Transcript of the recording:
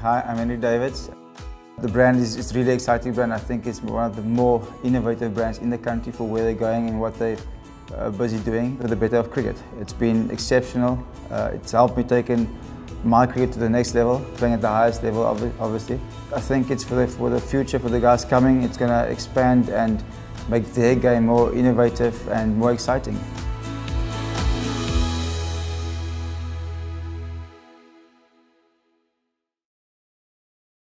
Hi, I'm Henry Davids. The brand is, it's really exciting brand. I think it's one of the more innovative brands in the country for where they're going and what they're uh, busy doing for the better of cricket. It's been exceptional. Uh, it's helped me take my cricket to the next level, playing at the highest level obviously. I think it's for the, for the future, for the guys coming, it's going to expand and make their game more innovative and more exciting.